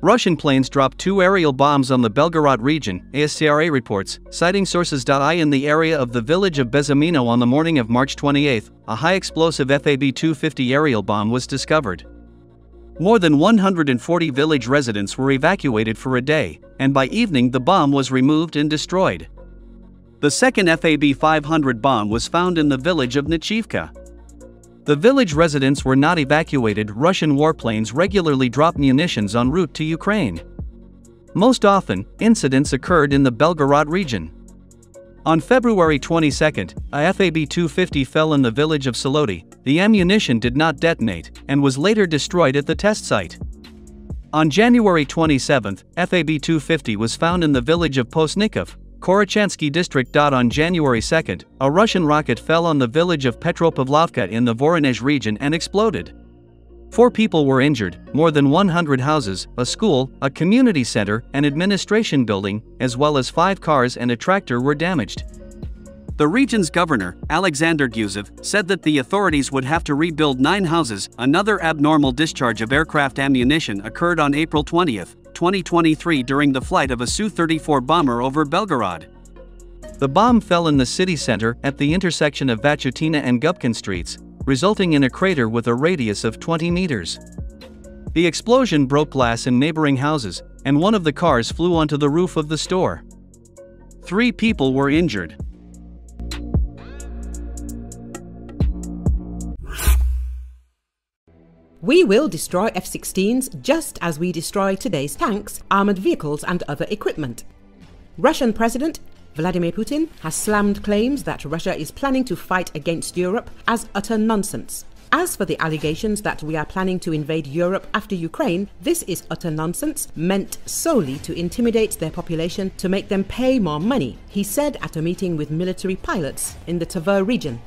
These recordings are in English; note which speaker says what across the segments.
Speaker 1: Russian planes dropped two aerial bombs on the Belgorod region, ASTRA reports, citing sources. I in the area of the village of Bezymeno on the morning of March 28, a high explosive FAB 250 aerial bomb was discovered. More than 140 village residents were evacuated for a day, and by evening the bomb was removed and destroyed. The second FAB 500 bomb was found in the village of Nechaevka. The village residents were not evacuated. Russian warplanes regularly drop munitions en route to Ukraine. Most often, incidents occurred in the Belgorod region. On February 22, a FAB 250 fell in the village of Soloti. The ammunition did not detonate and was later destroyed at the test site. On January 27, FAB 250 was found in the village of Postnikov, Korochansky district. On January 2, a Russian rocket fell on the village of Petropavlovka in the Voronezh region and exploded. Four people were injured, more than 100 houses, a school, a community center, an administration building, as well as five cars and a tractor were damaged. The region's governor, Alexander Gusev, said that the authorities would have to rebuild nine houses. Another abnormal discharge of aircraft ammunition occurred on April 20, 2023 during the flight of a Su-34 bomber over Belgorod. The bomb fell in the city center at the intersection of Vatutina and Gubkin streets, resulting in a crater with a radius of 20 meters. The explosion broke glass in neighboring houses, and one of the cars flew onto the roof of the store. Three people were injured.
Speaker 2: We will destroy F 16s just as we destroy today's tanks, armoured vehicles, and other equipment. Russian President Vladimir Putin has slammed claims that Russia is planning to fight against Europe as utter nonsense. As for the allegations that we are planning to invade Europe after Ukraine, this is utter nonsense, meant solely to intimidate their population to make them pay more money, he said at a meeting with military pilots in the Tver region.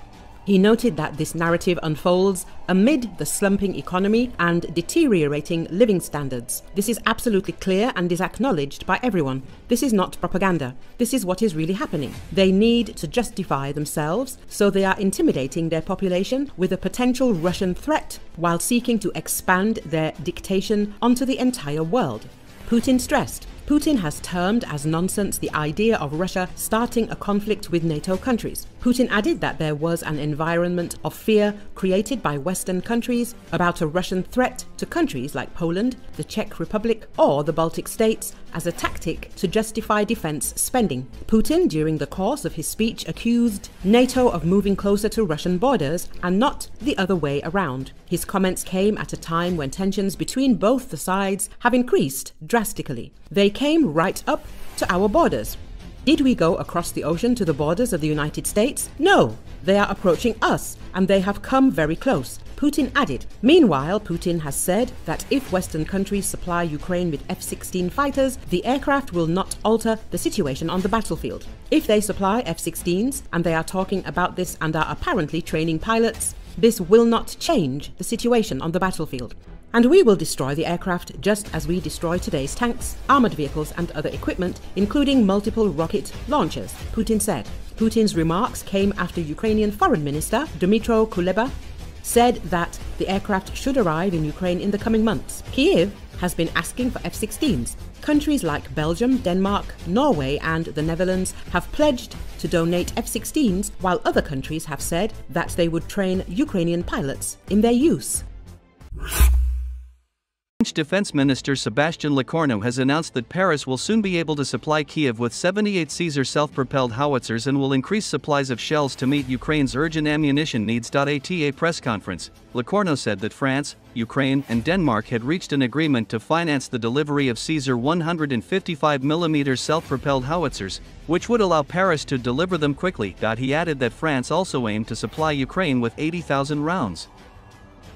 Speaker 2: He noted that this narrative unfolds amid the slumping economy and deteriorating living standards. This is absolutely clear and is acknowledged by everyone. This is not propaganda. This is what is really happening. They need to justify themselves, so they are intimidating their population with a potential Russian threat while seeking to expand their dictation onto the entire world. Putin stressed Putin has termed as nonsense the idea of Russia starting a conflict with NATO countries. Putin added that there was an environment of fear created by Western countries about a Russian threat to countries like Poland, the Czech Republic, or the Baltic states as a tactic to justify defense spending. Putin, during the course of his speech, accused NATO of moving closer to Russian borders and not the other way around. His comments came at a time when tensions between both the sides have increased drastically. They came right up to our borders. Did we go across the ocean to the borders of the United States? No, they are approaching us, and they have come very close. Putin added. Meanwhile, Putin has said that if Western countries supply Ukraine with F 16 fighters, the aircraft will not alter the situation on the battlefield. If they supply F 16s, and they are talking about this and are apparently training pilots, this will not change the situation on the battlefield. And we will destroy the aircraft just as we destroy today's tanks, armoured vehicles, and other equipment, including multiple rocket launchers, Putin said. Putin's remarks came after Ukrainian Foreign Minister Dmytro Kuleba said that the aircraft should arrive in Ukraine in the coming months. Kiev has been asking for F 16s. Countries like Belgium, Denmark, Norway, and the Netherlands have pledged to donate F 16s, while other countries have said that they would train Ukrainian pilots in their use.
Speaker 1: French Defense Minister Sebastian Lecornu has announced that Paris will soon be able to supply Kiev with 78 Caesar self-propelled howitzers and will increase supplies of shells to meet Ukraine's urgent ammunition needs. At a press conference, Lecornu said that France, Ukraine, and Denmark had reached an agreement to finance the delivery of Caesar 155mm self-propelled howitzers, which would allow Paris to deliver them quickly. He added that France also aimed to supply Ukraine with 80,000 rounds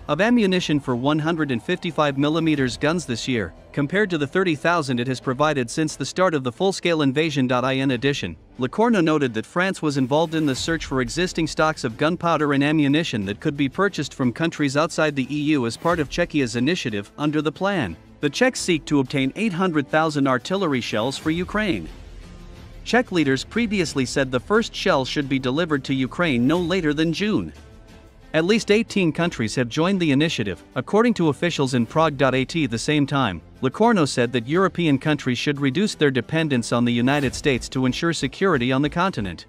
Speaker 1: of ammunition for 155mm guns this year, compared to the 30,000 it has provided since the start of the full-scale invasion. In addition, Lecornu noted that France was involved in the search for existing stocks of gunpowder and ammunition that could be purchased from countries outside the EU as part of Czechia's initiative under the plan. The Czechs seek to obtain 800,000 artillery shells for Ukraine. Czech leaders previously said the first shells should be delivered to Ukraine no later than June. At least 18 countries have joined the initiative, according to officials in Prague. At the same time, Lecornu said that European countries should reduce their dependence on the United States to ensure security on the continent.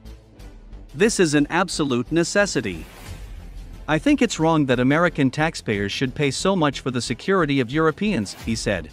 Speaker 1: This is an absolute necessity. I think it's wrong that American taxpayers should pay so much for the security of Europeans, he said.